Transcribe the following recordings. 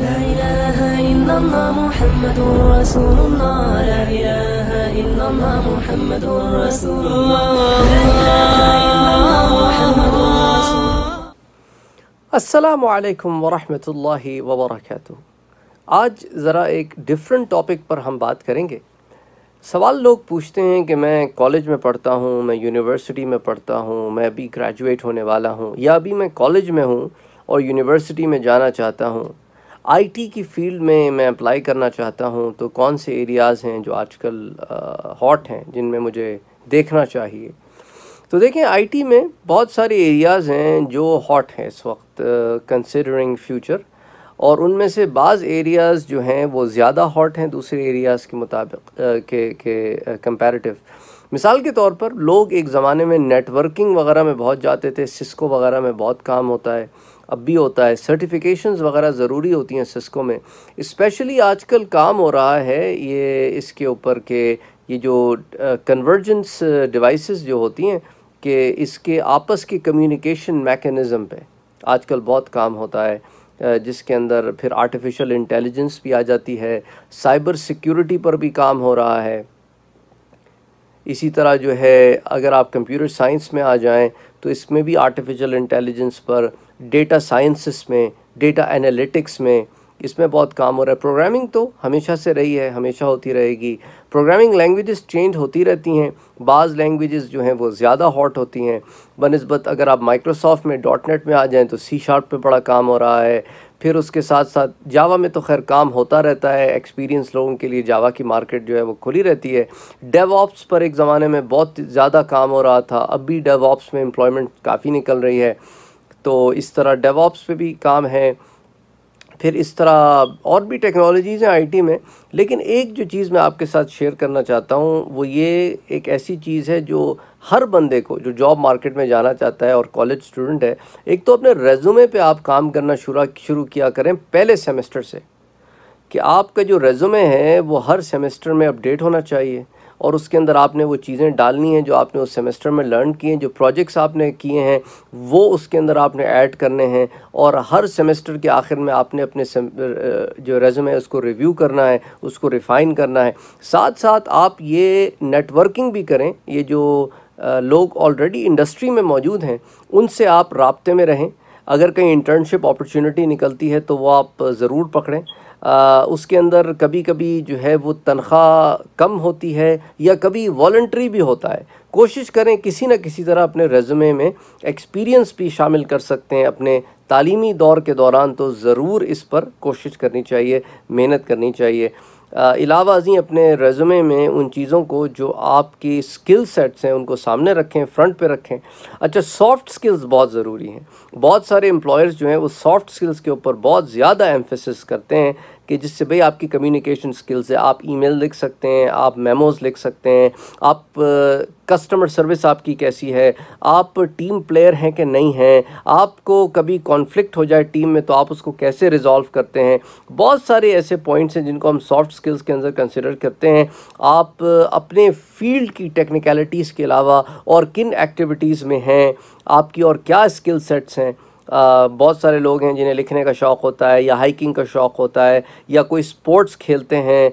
لا إله إلا الله محمد رسول الله. لا إله إلا الله محمد رسول الله. السلام علیکم ورحمۃ اللہ وبرکاتہ آج ذرا ایک ڈیفرنٹ ٹاپک پر ہم بات کریں گے. سوال لوگ پوچھتے ہیں کہ میں کالج میں پڑھتا ہوں، میں یونیورسٹی میں پڑھتا ہوں، میں ابھی گریجویٹ ہونے والا ہوں، یا ابھی میں کالج میں ہوں اور یونیورسٹی میں جانا چاہتا ہوں۔ آئی ٹی کی فیلڈ میں میں اپلائی کرنا چاہتا ہوں تو کون سے ایریاز ہیں جو آج کل ہاٹ ہیں جن میں مجھے دیکھنا چاہیے؟ تو دیکھیں، آئی ٹی میں بہت سارے ایریاز ہیں جو ہاٹ ہیں اس وقت کنسیڈرنگ فیوچر اور ان میں سے بعض ایریاز جو ہیں وہ زیادہ ہاٹ ہیں، دوسرے ایریاز کے مطابق کے کے کمپیریٹو مثال کے طور پر لوگ ایک زمانے میں نیٹ ورکنگ وغیرہ میں بہت جاتے تھے سسکو وغیرہ میں بہت کام ہوتا ہے، اب بھی ہوتا ہے سرٹیفیکیشنز وغیرہ ضروری ہوتی ہیں سسکو میں۔ اسپیشلی آج کل کام ہو رہا ہے یہ اس کے اوپر کہ یہ جو کنورجنس ڈیوائسز جو ہوتی ہیں کہ اس کے آپس کی کمیونیکیشن میکینزم پہ آج کل بہت کام ہوتا ہے جس کے اندر پھر آرٹیفیشل انٹیلیجنس بھی آ جاتی ہے سائبر سیکیورٹی پر بھی کام ہو رہا ہے۔ اسی طرح جو ہے، اگر آپ کمپیوٹر سائنس میں آ جائیں، تو اس میں بھی آرٹیفیشل انٹیلیجنس پر ڈیٹا سائنسز میں ڈیٹا انالیٹکس میں اس میں بہت کام ہو رہا ہے۔ پروگرامنگ تو ہمیشہ سے رہی ہے، ہمیشہ ہوتی رہے گی۔ پروگرامنگ لینگویجز چینج ہوتی رہتی ہیں۔ بعض لینگویجز جو ہیں وہ زیادہ ہاٹ ہوتی ہیں۔ بنسبت اگر آپ مائکروسافٹ میں ڈاٹ نیٹ میں آ جائیں تو سی شارپ پہ بڑا کام ہو رہا ہے۔ پھر اس کے ساتھ ساتھ جاوا میں تو خیر کام ہوتا رہتا ہے ایکسپیرینس لوگوں کے لیے جاوا کی مارکیٹ جو ہے وہ کھلی رہتی ہے۔ ڈیو آپس پر ایک زمانے میں بہت زیادہ کام ہو رہا تھا، اب بھی ڈیو آپس میں امپلائمنٹ کافی نکل رہی ہے۔ تو اس طرح ڈیو آپس پہ بھی کام ہے پھر اس طرح اور بھی ٹیکنالوجیز ہیں آئی ٹی میں، لیکن ایک جو چیز میں آپ کے ساتھ شیئر کرنا چاہتا ہوں، وہ یہ ایک ایسی چیز ہے جو ہر بندے کو، جو جاب مارکیٹ میں جانا چاہتا ہے اور کالج اسٹوڈنٹ ہے، ایک تو اپنے ریزومے پہ آپ کام کرنا شروع شروع کیا کریں پہلے سیمسٹر سے، کہ آپ کا جو ریزومے ہے وہ ہر سیمسٹر میں اپڈیٹ ہونا چاہیے۔ اور اس کے اندر آپ نے وہ چیزیں ڈالنی ہیں جو آپ نے اس سیمسٹر میں لرن کی ہیں، جو پروجیکٹس آپ نے کیے ہیں، وہ اس کے اندر آپ نے ایڈ کرنے ہیں اور ہر سیمسٹر کے آخر میں آپ نے اپنے جو ریزوم ہے، اس کو ریویو کرنا ہے، اس کو ریفائن کرنا ہے۔ ساتھ ساتھ آپ یہ نیٹ ورکنگ بھی کریں، یہ جو لوگ آلریڈی انڈسٹری میں موجود ہیں، ان سے آپ رابطے میں رہیں۔ اگر کہیں انٹرنشپ اپرچونٹی نکلتی ہے تو وہ آپ ضرور پکڑیں۔ اس کے اندر کبھی کبھی جو ہے وہ تنخواہ کم ہوتی ہے یا کبھی والنٹری بھی ہوتا ہے۔ کوشش کریں کسی نہ کسی طرح اپنے ریزومے میں ایکسپیرینس بھی شامل کر سکتے ہیں۔ اپنے تعلیمی دور کے دوران تو ضرور اس پر کوشش کرنی چاہیے، محنت کرنی چاہیے۔ علاوہ ازیں اپنے ریزومے میں ان چیزوں کو جو آپ کی سکل سیٹس ہیں ان کو سامنے رکھیں فرنٹ پہ رکھیں۔ اچھا سافٹ سکلز بہت ضروری ہیں۔ بہت سارے امپلائرز جو ہیں وہ سافٹ سکلز کے اوپر بہت زیادہ ایمفیسس کرتے ہیں۔ کہ جس سے بھئی آپ کی کمیونیکیشن سکلز ہے، آپ ای میل لکھ سکتے ہیں، آپ میموز لکھ سکتے ہیں، آپ کسٹمر سروس آپ کی کیسی ہے، آپ ٹیم پلیئر ہیں کہ نہیں ہیں، آپ کو کبھی کانفلکٹ ہو جائے ٹیم میں تو آپ اس کو کیسے ریزالو کرتے ہیں؟ بہت سارے ایسے پوائنٹس ہیں جن کو ہم سافٹ سکلز کے اندر کنسیڈر کرتے ہیں۔ آپ اپنے فیلڈ کی ٹیکنیکلٹیز کے علاوہ اور کن ایکٹیویٹیز میں ہیں؟ آپ کی اور کیا اسکل سیٹس ہیں؟ بہت سارے لوگ ہیں جنہیں لکھنے کا شوق ہوتا ہے یا ہائکنگ کا شوق ہوتا ہے یا کوئی سپورٹس کھیلتے ہیں۔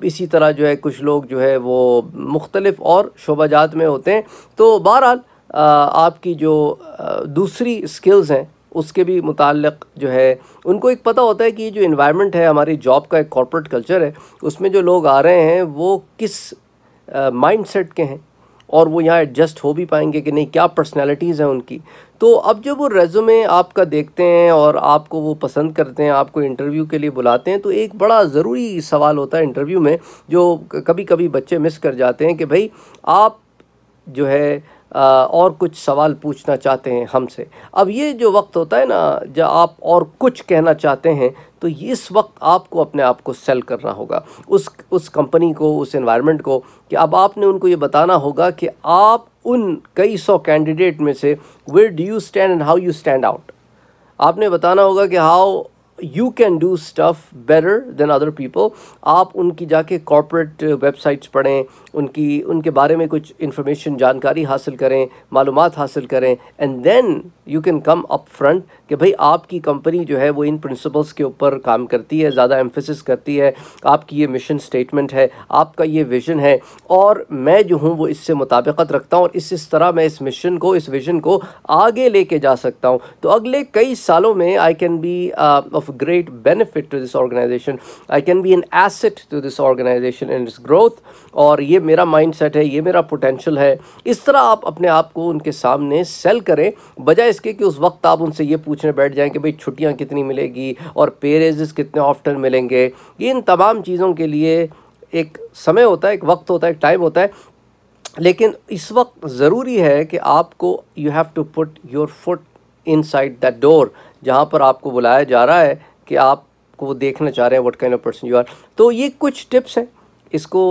اسی طرح جو ہے کچھ لوگ جو ہے وہ مختلف اور شعبہ جات میں ہوتے ہیں۔ تو بہرحال آپ کی جو دوسری سکلز ہیں، اس کے بھی متعلق جو ہے، ان کو ایک پتہ ہوتا ہے کہ یہ جو انوائرمنٹ ہے، ہماری جاب کا ایک کارپوریٹ کلچر ہے، اس میں جو لوگ آ رہے ہیں، وہ کس مائنڈ سیٹ کے ہیں۔ اور وہ یہاں ایڈجسٹ ہو بھی پائیں گے کہ نہیں، کیا پرسنالٹیز ہیں ان کی؟ تو اب جب وہ ریزومے آپ کا دیکھتے ہیں اور آپ کو وہ پسند کرتے ہیں، آپ کو انٹرویو کے لیے بلاتے ہیں، تو ایک بڑا ضروری سوال ہوتا ہے انٹرویو میں جو کبھی کبھی بچے مس کر جاتے ہیں کہ بھائی، آپ جو ہے اور کچھ سوال پوچھنا چاہتے ہیں ہم سے۔ اب یہ جو وقت ہوتا ہے نا، جب آپ اور کچھ کہنا چاہتے ہیں، تو اس وقت آپ کو اپنے آپ کو سیل کرنا ہوگا۔ اس اس کمپنی کو، اس انوائرمنٹ کو، کہ اب آپ نے ان کو یہ بتانا ہوگا کہ آپ ان کئی سو کینڈیڈیٹ میں سے where do you stand and how you stand out آپ نے بتانا ہوگا کہ how you can do stuff better than other people آپ ان کی جا کے کارپوریٹ ویب سائٹس پڑھیں، ان کی، ان کے بارے میں کچھ انفارمیشن جانکاری حاصل کریں، معلومات حاصل کریں and then you can come up front کہ بھئی آپ کی کمپنی جو ہے وہ ان پرنسپلس کے اوپر کام کرتی ہے، زیادہ ایمفیسس کرتی ہے، آپ کی یہ مشن سٹیٹمنٹ ہے، آپ کا یہ ویژن ہے، اور میں جو ہوں وہ اس سے مطابقت رکھتا ہوں، اور اس اس طرح میں اس مشن کو، اس ویژن کو آگے لے کے جا سکتا ہوں۔ تو اگلے کئی سالوں میں I can be of great benefit to this organization I can be an asset to this organization and its growth اور یہ میرا مائنڈ سیٹ ہے، یہ میرا پوٹینشل ہے۔ اس طرح آپ اپنے آپ کو ان کے سامنے سیل کریں، بجائے اس کے کہ اس وقت آپ ان سے یہ پوچھنے بیٹھ جائیں کہ بھئی چھٹیاں کتنی ملے گی اور پیریزز کتنے آفٹر ملیں گے۔ یہ ان تمام چیزوں کے لیے ایک سمے ہوتا ہے، ایک وقت ہوتا ہے، ایک ٹائم ہوتا ہے۔ لیکن اس وقت ضروری ہے کہ آپ کو you have to put your foot inside that door جہاں پر آپ کو بلایا جا رہا ہے کہ آپ کو وہ دیکھنا چاہ رہے ہیں what kind of person you are تو یہ کچھ ٹپس ہیں. اس کو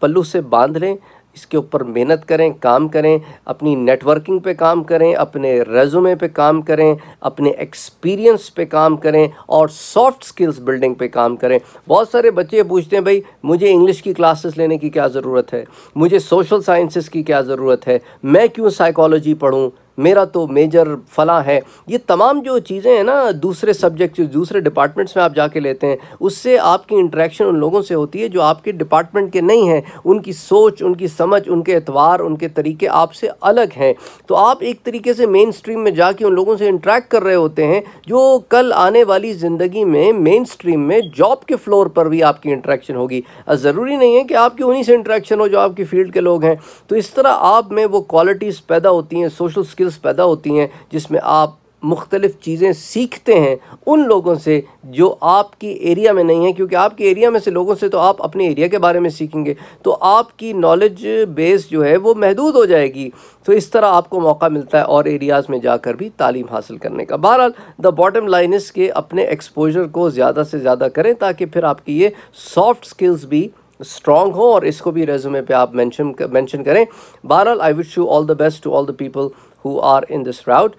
پلو سے باندھ لیں، اس کے اوپر محنت کریں، کام کریں، اپنی نیٹ ورکنگ پہ کام کریں، اپنے ریزومے پہ کام کریں، اپنے ایکسپیرینس پہ کام کریں، اور سافٹ سکلز بلڈنگ پہ کام کریں. بہت سارے بچے پوچھتے ہیں، بھائی، مجھے انگلش کی کلاسز لینے کی کیا ضرورت ہے؟ مجھے سوشل سائنسز کی کیا ضرورت ہے؟ میں کیوں سائیکالوجی پڑھوں؟ میرا تو میجر فلاں ہے۔ یہ تمام جو چیزیں ہیں نا، دوسرے سبجیکٹ دوسرے ڈپارٹمنٹس میں آپ جا کے لیتے ہیں، اس سے آپ کی انٹریکشن ان لوگوں سے ہوتی ہے جو آپ کے ڈپارٹمنٹ کے نہیں ہیں۔ ان کی سوچ، ان کی سمجھ، ان کے اعتبار، ان کے طریقے آپ سے الگ ہیں۔ تو آپ ایک طریقے سے مین سٹریم میں جا کے ان لوگوں سے انٹریکٹ کر رہے ہوتے ہیں، جو کل آنے والی زندگی میں مین سٹریم میں جاب کے فلور پر بھی آپ کی انٹریکشن ہوگی۔ ضروری نہیں ہے کہ آپ کی انہی سے انٹریکشن ہو جو آپ کی فیلڈ کے لوگ ہیں۔ تو اس طرح آپ میں وہ کوالٹیز پیدا ہوتی ہیں سوشل سکل پیدا ہوتی ہیں جس میں آپ مختلف چیزیں سیکھتے ہیں ان لوگوں سے جو آپ کی ایریا میں نہیں ہیں، کیونکہ آپ کی ایریا میں سے لوگوں سے تو آپ اپنے ایریا کے بارے میں سیکھیں گے۔ تو آپ کی نالج بیس جو ہے وہ محدود ہو جائے گی۔ تو اس طرح آپ کو موقع ملتا ہے اور ایریاز میں جا کر بھی تعلیم حاصل کرنے کا۔ بہرحال دا باٹم لائن اس کے اپنے ایکسپوجر کو زیادہ سے زیادہ کریں تاکہ پھر آپ کی یہ سافٹ سکلز بھی اسٹرانگ ہوں اور اس کو بھی ریزومے پہ آپ مینشن مینشن کریں۔ بہرحال I wish you all the best to all the people who are in this route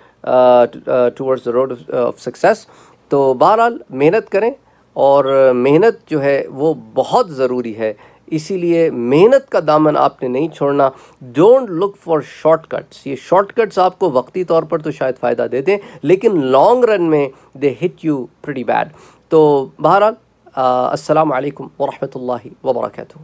towards the road of success تو بہرحال محنت کریں اور uh, محنت جو ہے وہ بہت ضروری ہے۔ اسی لیے محنت کا دامن آپ نے نہیں چھوڑنا۔ Don't look for short cuts یہ شارٹ کٹس آپ کو وقتی طور پر تو شاید فائدہ دے دیں، لیکن لانگ رن میں they hit you pretty bad تو بہرحال uh, السلام علیکم ورحمۃ اللہ وبرکاتہ۔